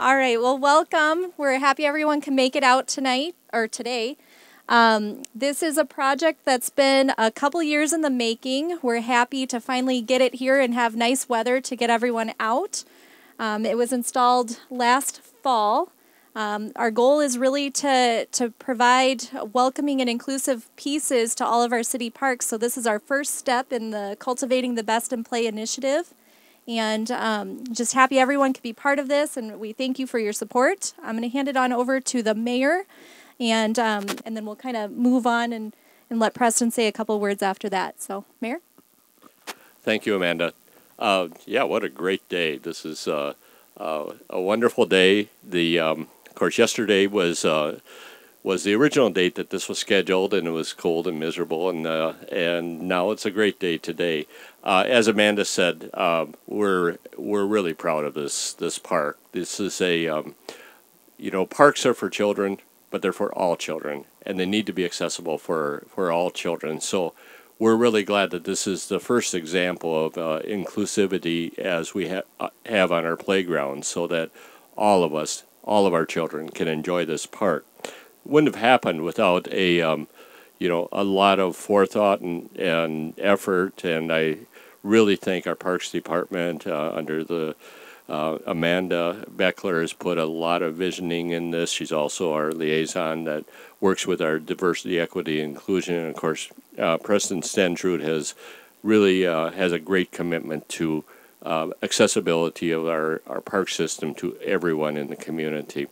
All right, well, welcome. We're happy everyone can make it out tonight or today. Um, this is a project that's been a couple years in the making. We're happy to finally get it here and have nice weather to get everyone out. Um, it was installed last fall. Um, our goal is really to, to provide welcoming and inclusive pieces to all of our city parks. So, this is our first step in the Cultivating the Best in Play initiative. And um, just happy everyone could be part of this, and we thank you for your support. I'm going to hand it on over to the mayor, and um, and then we'll kind of move on and, and let Preston say a couple words after that. So, Mayor. Thank you, Amanda. Uh, yeah, what a great day! This is uh, uh, a wonderful day. The um, of course, yesterday was uh, was the original date that this was scheduled, and it was cold and miserable, and uh, and now it's a great day today. Uh, as Amanda said, um, we're we're really proud of this this park. This is a um, you know parks are for children, but they're for all children, and they need to be accessible for for all children. So we're really glad that this is the first example of uh, inclusivity as we ha- uh, have on our playground, so that all of us all of our children can enjoy this park. Wouldn't have happened without a, um, you know, a lot of forethought and, and effort. And I really thank our Parks Department uh, under the uh, Amanda Beckler has put a lot of visioning in this. She's also our liaison that works with our diversity, equity, inclusion, and of course, uh, Preston Stensrud has really uh, has a great commitment to uh, accessibility of our, our park system to everyone in the community.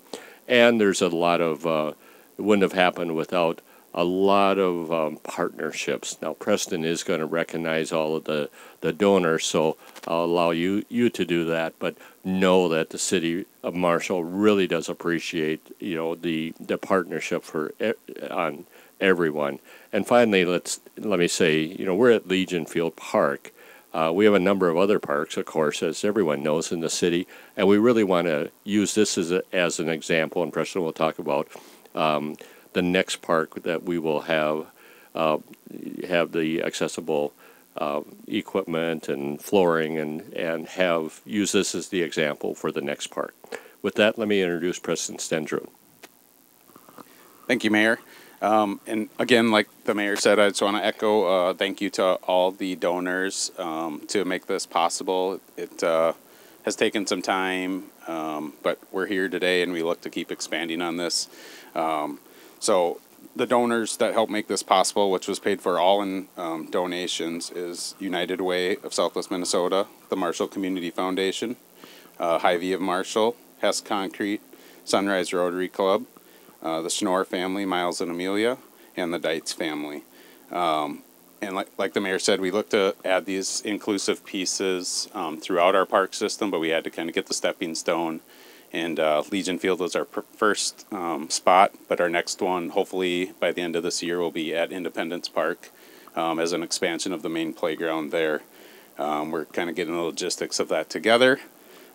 And there's a lot of, uh, it wouldn't have happened without a lot of um, partnerships. Now, Preston is going to recognize all of the, the donors, so I'll allow you, you to do that. But know that the city of Marshall really does appreciate, you know, the, the partnership for on everyone. And finally, let's let me say, you know, we're at Legion Field Park, uh, we have a number of other parks, of course, as everyone knows in the city, and we really want to use this as, a, as an example. And Preston will talk about um, the next park that we will have uh, have the accessible uh, equipment and flooring, and and have use this as the example for the next park. With that, let me introduce Preston Stensrud. Thank you, Mayor. Um, and again, like the mayor said, I just want to echo uh, thank you to all the donors um, to make this possible. It uh, has taken some time, um, but we're here today and we look to keep expanding on this. Um, so, the donors that help make this possible, which was paid for all in um, donations, is United Way of Southwest Minnesota, the Marshall Community Foundation, uh, Hy-Vee of Marshall, Hess Concrete, Sunrise Rotary Club, uh, the Schnorr family, Miles and Amelia, and the Dietz family. Um, and like, like the mayor said, we look to add these inclusive pieces um, throughout our park system, but we had to kind of get the stepping stone. And uh, Legion Field was our pr- first um, spot, but our next one, hopefully by the end of this year, will be at Independence Park um, as an expansion of the main playground there. Um, we're kind of getting the logistics of that together.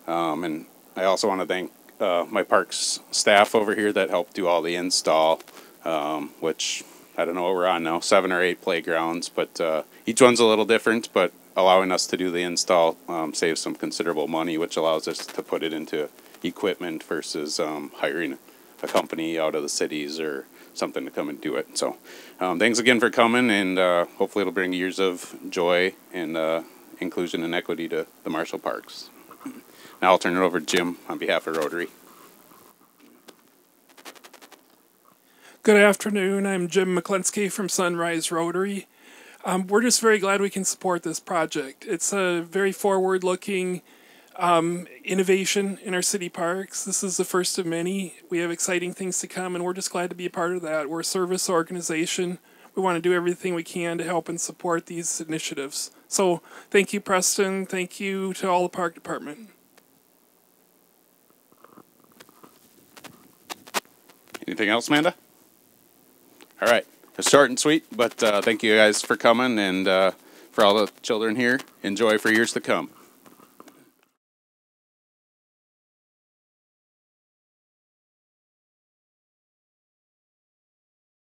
Um, and I also want to thank uh, my parks staff over here that helped do all the install, um, which I don't know what we're on now, seven or eight playgrounds, but uh, each one's a little different. But allowing us to do the install um, saves some considerable money, which allows us to put it into equipment versus um, hiring a company out of the cities or something to come and do it. So, um, thanks again for coming, and uh, hopefully it'll bring years of joy and uh, inclusion and equity to the Marshall Parks. Now I'll turn it over to Jim on behalf of Rotary. Good afternoon. I'm Jim McClensky from Sunrise Rotary. Um, we're just very glad we can support this project. It's a very forward looking um, innovation in our city parks. This is the first of many. We have exciting things to come, and we're just glad to be a part of that. We're a service organization. We want to do everything we can to help and support these initiatives. So, thank you, Preston. Thank you to all the park department. Anything else, Amanda? All right. It's short and sweet, but uh, thank you guys for coming and uh, for all the children here. Enjoy for years to come.